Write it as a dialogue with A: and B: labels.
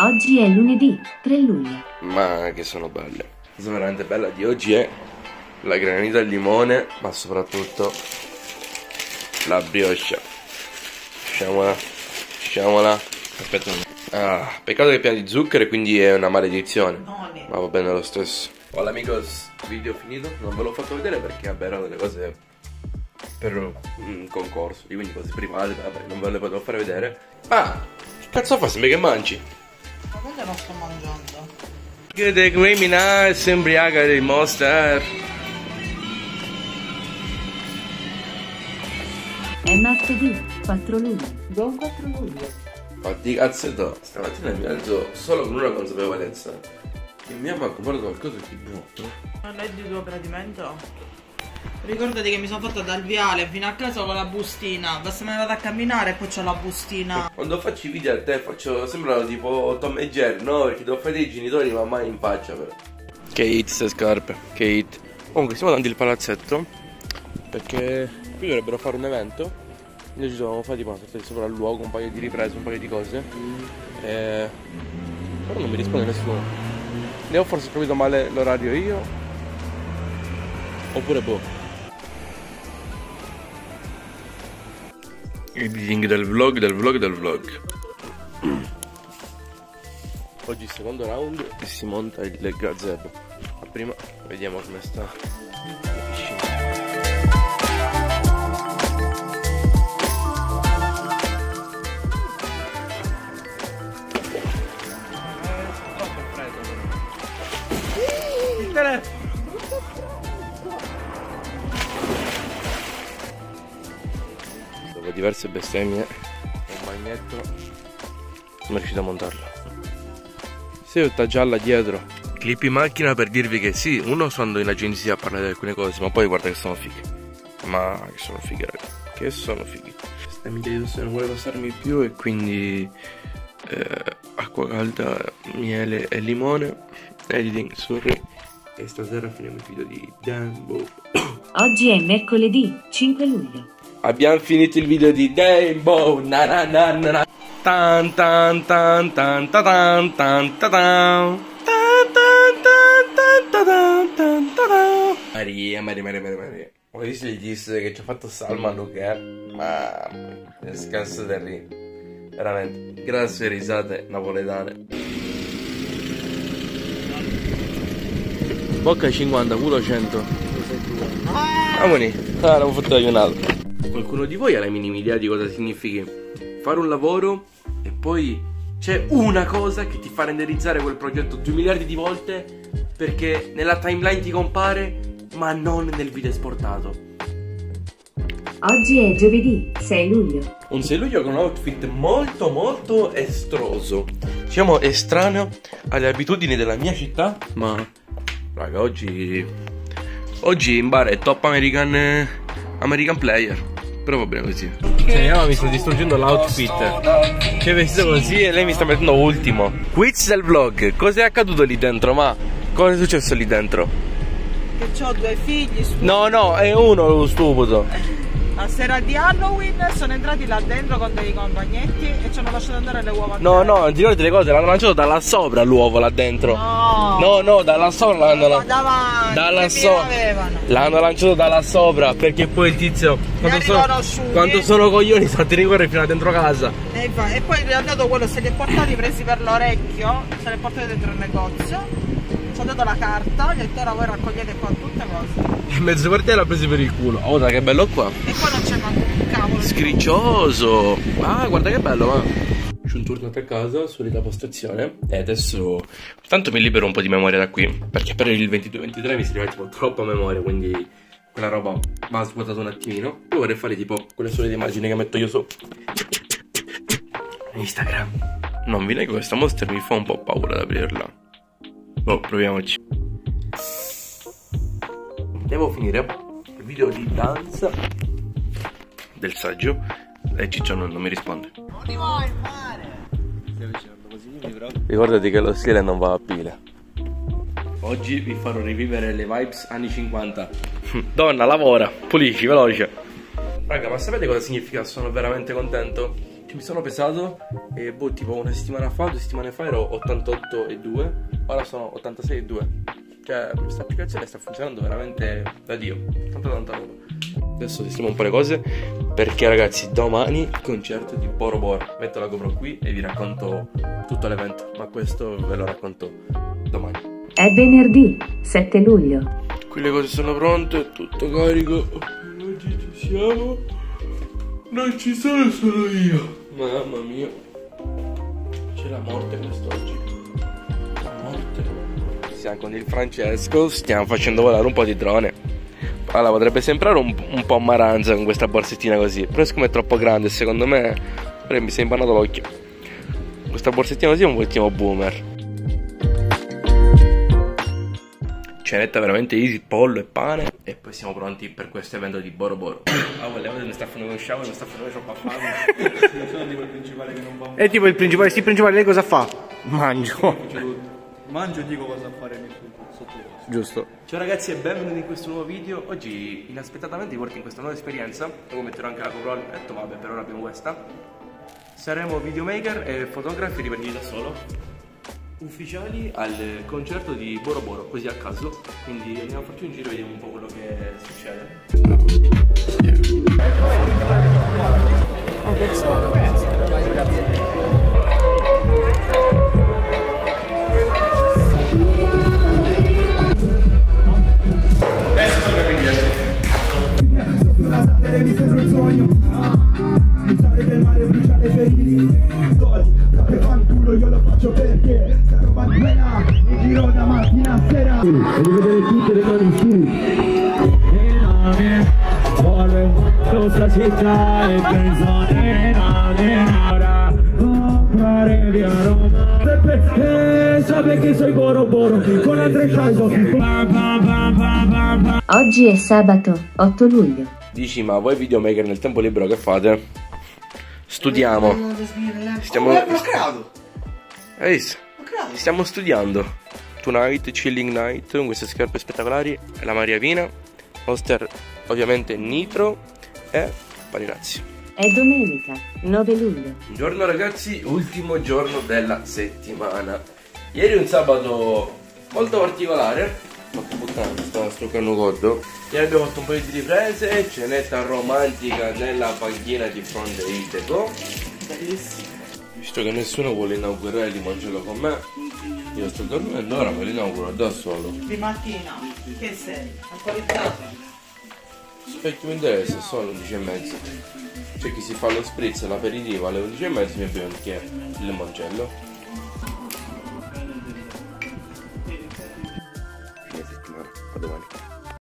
A: Oggi è lunedì 3 luglio.
B: Ma che sono belle. La cosa veramente bella di oggi è la granita al limone, ma soprattutto la brioche. Sciamola, sciamola. Aspetta un Ah, peccato che è piena di zucchero e quindi è una maledizione. Ma va bene lo stesso. Hola amigos, video finito. Non ve l'ho fatto vedere perché vabbè erano delle cose per un concorso, quindi cose private, vabbè, non ve le potevo fare vedere. Ah, che cazzo fa? Sembra che mangi.
C: Ma quando lo sto mangiando?
B: Che the criminal si embriaga di monster.
A: È martedì 4 luglio.
C: Buon 4 luglio.
B: Fatti cazzo to. Stamattina mi alzo solo con una consapevolezza. Che mi ha comprato qualcosa di brutto.
C: Non è di tuo gradimento? Ricordati che mi sono fatta dal viale fino a casa con la bustina. Basta me ne vado a camminare e poi c'ho la bustina.
B: Quando faccio i video a te faccio sembrano tipo Tom e Jerry, no? Perché devo fare dei genitori ma mai in faccia però. Che hit ste scarpe, che hit. Comunque siamo davanti al palazzetto perché qui dovrebbero fare un evento. Noi ci dovevamo fare tipo una sorta di sopralluogo, un paio di riprese, un paio di cose. E... Però non mi risponde nessuno. Ne ho forse capito male l'orario io? Oppure boh. Editing del vlog, del vlog, del vlog. Oggi il secondo round e si monta il gazebo. Ma prima vediamo come sta diverse bestemmie, un bagnetto, sono riuscito a montarlo. Seta gialla dietro. Clip in macchina per dirvi che sì, uno sto andando in agenzia a parlare di alcune cose, ma poi guarda che sono fighe. Ma che sono fighe, raga. Che sono fighe. Questa di tosse non vuole passarmi più e quindi eh, acqua calda, miele e limone, editing, sorry. E stasera finiamo il video di Dumbo.
A: Oggi è mercoledì 5 luglio.
B: Abbiamo finito il video di Rainbow na na na na na. Tan tan tan tan ta tan tan ta tan. Tan tan tan tan ta tan tan ta tan. Maria, Maria, Maria, Maria, Maria. Ho visto il gis che ci ha fatto Salma Luca, ma è scasso da ridere. Veramente, grazie risate napoletane. Bocca 50, culo 100. Amoni, ah, l'avevo fatto aiunato. Qualcuno di voi ha la minima idea di cosa significhi fare un lavoro e poi c'è una cosa che ti fa renderizzare quel progetto 2 miliardi di volte perché nella timeline ti compare ma non nel video esportato.
A: Oggi è giovedì 6 luglio.
B: Un 6 luglio con un outfit molto molto estroso. Diciamo estraneo alle abitudini della mia città, ma raga, oggi oggi in bar è top American eh, American player. Però va bene così. Cioè, mi sta distruggendo l'outfit. Cioè, vestito così e lei mi sta mettendo ultimo. Quiz del vlog. Cos'è accaduto lì dentro? Ma cosa è successo lì dentro?
C: Che ho due figli. Su.
B: No, no, è uno lo stupido.
C: La sera di Halloween sono entrati là dentro con dei compagnetti e ci hanno lasciato andare le uova.
B: No, no, non ti ricordi le cose? L'hanno lanciato da là sopra l'uovo là dentro.
C: No.
B: No, no, da là sopra l'hanno
C: Ma
B: lanciato.
C: davanti.
B: Da là
C: che
B: sopra. L'hanno lanciato da là sopra perché poi il tizio. Quando sono, quando sono coglioni, sta a rincorrere fino a dentro casa.
C: E, e poi è andato quello, se li è portati presi per l'orecchio, se li è portati dentro il negozio, dato la carta, gli ha detto ora voi raccogliete qua tutte cose.
B: E mezzo quartiere l'ha preso per il culo. Oh, guarda che bello qua.
C: E poi non c'è manco un cavolo.
B: Scriccioso. Ah, guarda che bello, ma. Ci sono tornato a casa, solita postazione. E adesso. Tanto mi libero un po' di memoria da qui. Perché per il 22-23 mi serviva tipo troppa memoria. Quindi quella roba va svuotata un attimino. Poi vorrei fare tipo quelle solite immagini che metto io su. Instagram. Non vi nego, questa monster mi fa un po' paura ad aprirla. Boh, proviamoci. Devo finire il video di danza del saggio e Ciccio non, non mi risponde. Ricordati che lo stile non va a pile. Oggi vi farò rivivere le vibes anni 50. Donna, lavora, pulisci, veloce. Raga, ma sapete cosa significa? Sono veramente contento. Cioè, mi sono pesato e boh, tipo una settimana fa, due settimane fa ero 88,2, ora sono 86,2. Cioè, questa applicazione sta funzionando veramente da Dio. Tanta tanta roba. Adesso sistemo un po' le cose perché ragazzi domani concerto di Boro Boro. Metto la GoPro qui e vi racconto tutto l'evento, ma questo ve lo racconto domani.
A: È venerdì 7 luglio.
B: Qui le cose sono pronte, tutto carico. Oggi ci siamo. Non ci sono solo io. Mamma mia. C'è la morte quest'oggi. La morte. Siamo con il Francesco, stiamo facendo volare un po' di drone. Allora, potrebbe sembrare un, un po' maranza con questa borsettina così, però siccome è troppo grande, secondo me ora mi si è impannato l'occhio. Questa borsettina così è un ultimo boomer. Cenetta veramente easy, pollo e pane e poi siamo pronti per questo evento di Boro Boro. Ah, volevo mi sta facendo uno shower, mi sta facendo troppa fame.
D: Sono tipo il principale che non va
E: È tipo il principale, sì, il principale, lei cosa fa? Mangio.
D: Mangio e dico cosa fare sotto
E: Giusto.
B: Ciao ragazzi e benvenuti in questo nuovo video. Oggi inaspettatamente vi porto in questa nuova esperienza. Dopo metterò anche la GoPro. Ho detto vabbè, per ora abbiamo questa. Saremo videomaker e fotografi ripartiti da solo. Ufficiali al concerto di Boro Boro, così a caso. Quindi andiamo a farci un giro e vediamo un po' quello che succede.
F: mi nostra città e persone ora Comprare via Roma E sape che sei boro boro Con altre scialde
A: Oggi è sabato 8 luglio.
B: Dici, ma voi videomaker nel tempo libero che fate? Studiamo. Stiamo... Hai visto? Stiamo studiando. Tonight, Chilling Night, con queste scarpe spettacolari. La Maria Pina, Monster, ovviamente Nitro e Paninazzi.
A: È domenica 9 luglio.
B: Buongiorno ragazzi, ultimo giorno della settimana. Ieri un sabato molto particolare. Ma che puttana, mi stava struccando cordo. Ieri abbiamo fatto un paio di riprese, cenetta romantica nella panchina di fronte ai Deco. Visto che nessuno vuole inaugurare l'Imangelo con me, io sto dormendo, ora me l'inauguro da solo.
C: Di mattina, che sei? Alcolizzato?
B: Specchio mi interessa, sono le 11 e mezza. C'è chi si fa lo spritz, l'aperitivo alle 11 e beve un bicchiere di limoncello.